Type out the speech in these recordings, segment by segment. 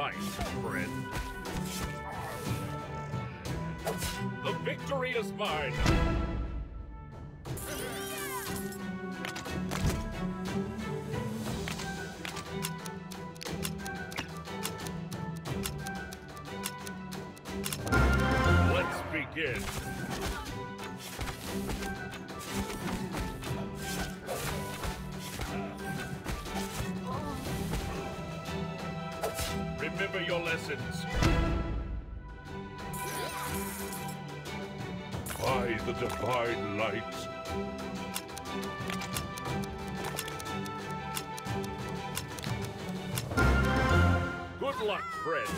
fight, friend. The victory is mine. Remember your lessons. By the divine light. Good luck, friend.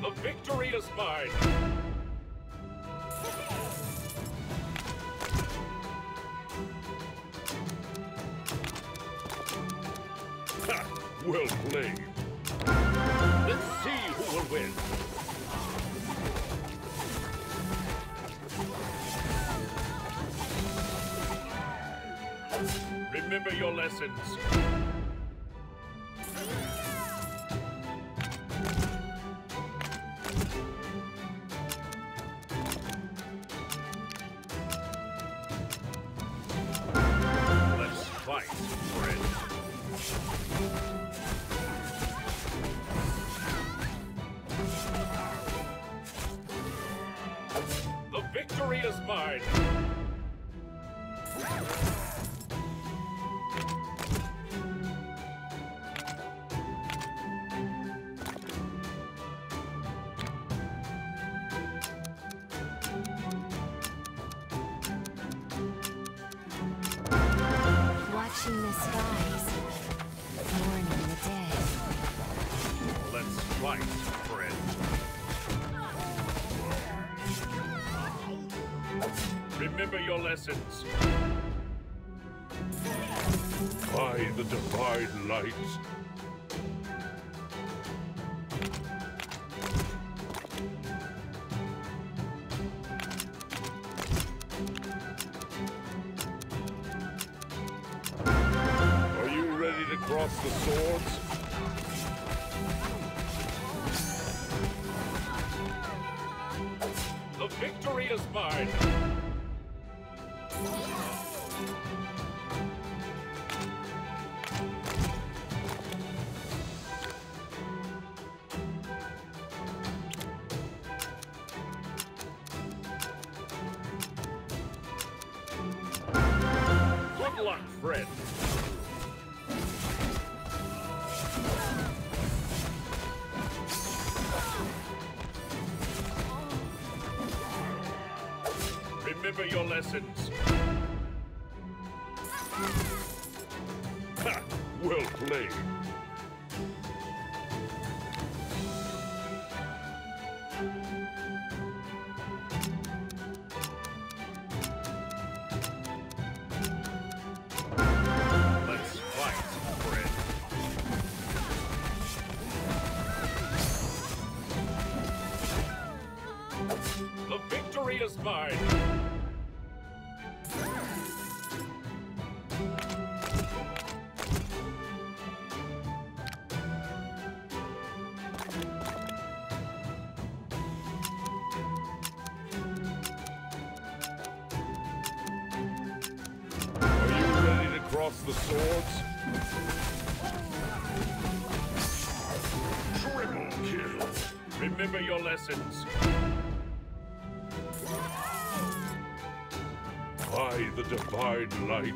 The victory is mine. Remember your lessons. Let's fight, victory is mine. Fight, friend. Remember your lessons. By the divine light. Are you ready to cross the swords? Luck, friend. Remember your lessons. Ha! Well played. Victory is mine. The swords? Triple kill. Remember your lessons. By the divine light.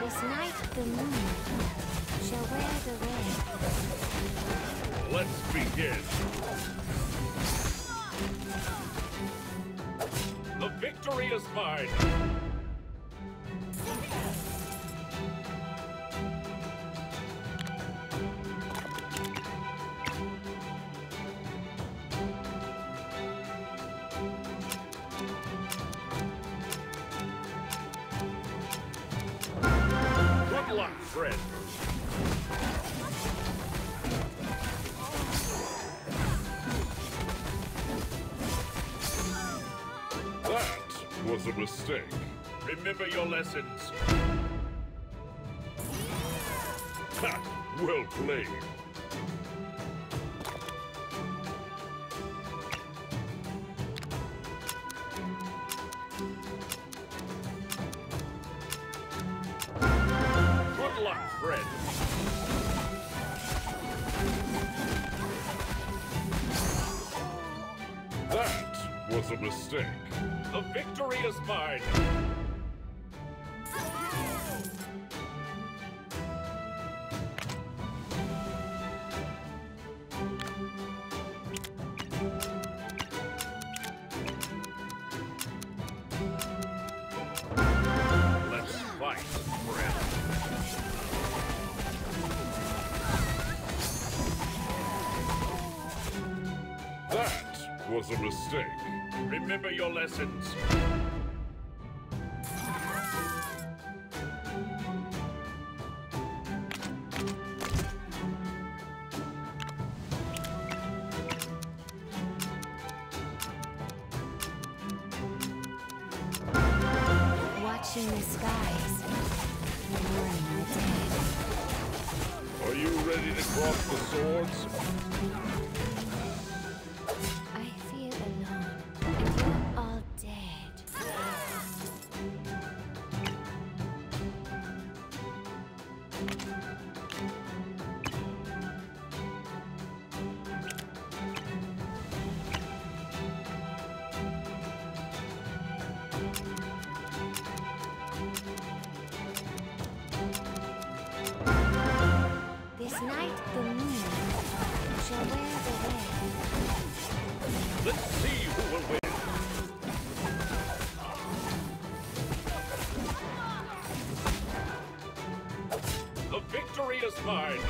This night the moon shall wear the red. Let's begin. The victory is mine. Was a mistake. Remember your lessons. Ha! Well played. Mistake. The victory is mine. Let's fight. That was a mistake. Remember your lessons. Watching the skies. Mourning the dead. Are you ready to cross the swords? Night the moon shall wear the red. Let's see who will win. The victory is mine.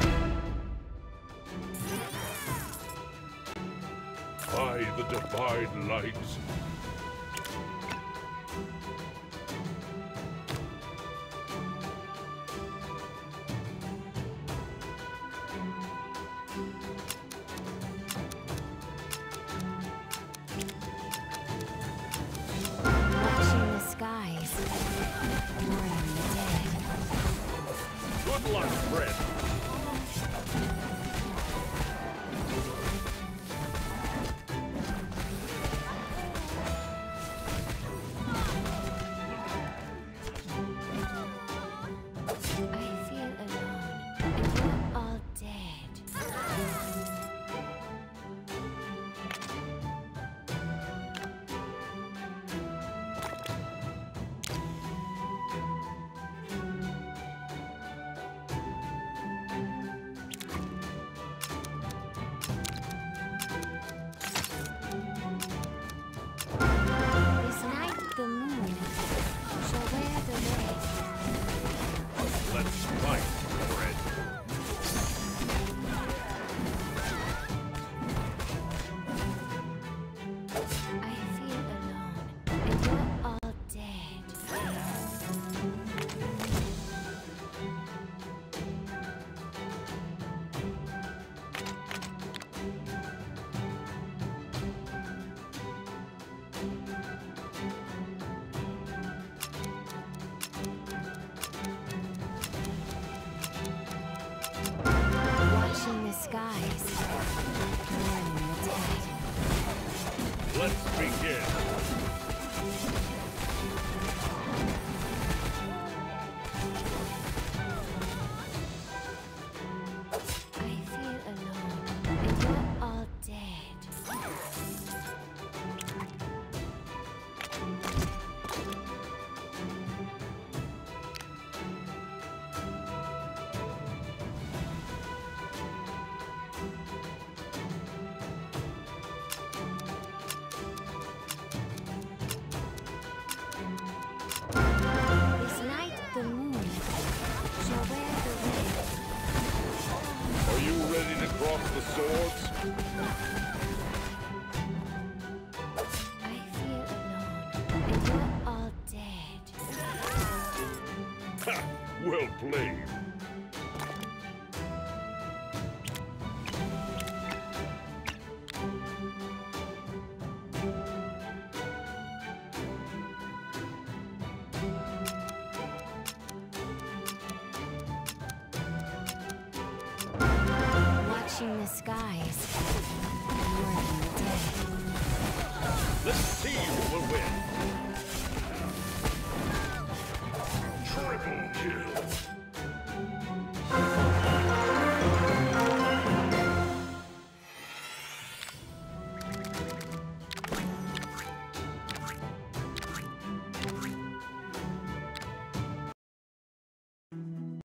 By the divine light. Good swords? I feel alone, and you're all dead. Ha! Well played. Let's see who will win.